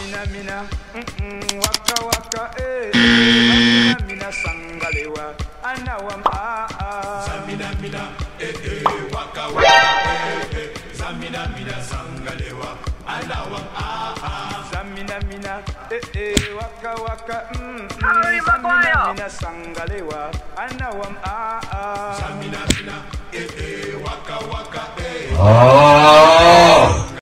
Zamina mina, mm waka waka, eh. Zamina mina sangalewa, anawa, ah ah. Zamina mina, eh eh, waka waka, eh eh. Zamina mina sangalewa, anawa, ah ah. Zamina mina, eh eh, waka waka, mm mm. Mina sangalewa, anawam ah ah. Zamina mina, eh eh, waka waka, eh. Oh!